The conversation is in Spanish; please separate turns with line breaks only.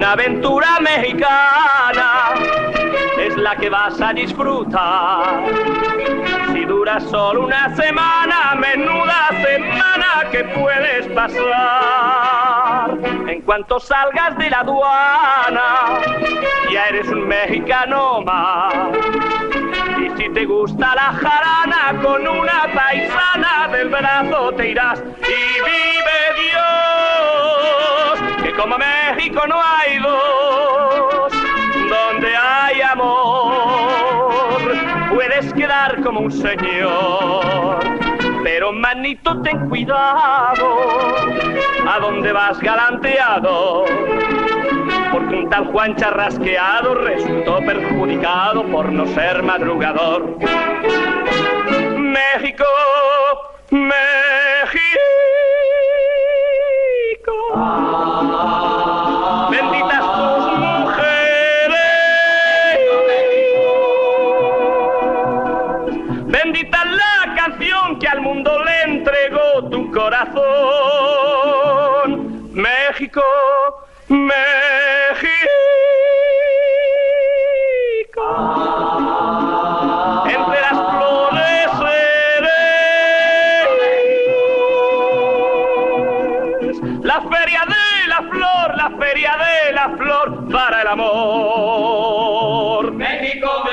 Una aventura mexicana es la que vas a disfrutar. Si dura solo una semana, menuda semana que puedes pasar. En cuanto salgas de la aduana, ya eres un mexicano más. Y si te gusta la jarana, con una paisana del brazo te irás. Y vive No hay dos, donde hay amor, puedes quedar como un señor. Pero manito, ten cuidado, a dónde vas galanteado porque un tal Juan Charrasqueado resultó perjudicado por no ser madrugador. México. Bendita la canción que al mundo le entregó tu corazón. México, México. Entre las flores eres la feria de la flor, la feria de la flor para el amor.
México,